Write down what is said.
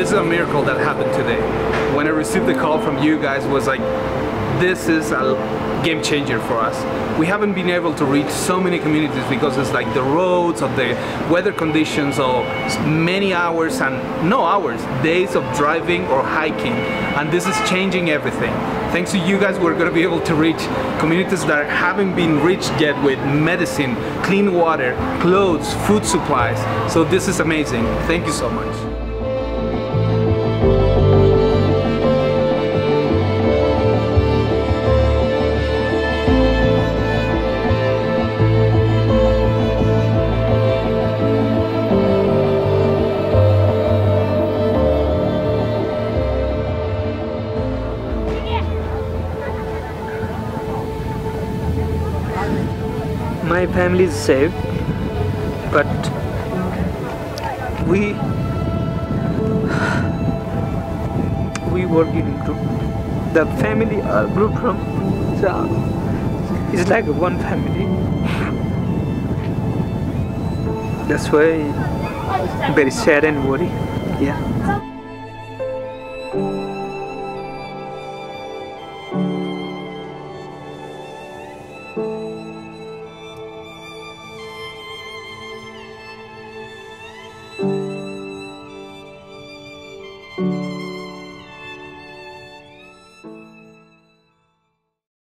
is a miracle that happened today. When I received the call from you guys was like, this is a game changer for us. We haven't been able to reach so many communities because it's like the roads or the weather conditions or many hours and no hours, days of driving or hiking and this is changing everything. Thanks to you guys we're going to be able to reach communities that haven't been reached yet with medicine, clean water, clothes, food supplies. So this is amazing. Thank you so much. My family is safe but we we work in group the family are group from so it's like one family that's why very sad and worry yeah Thank you.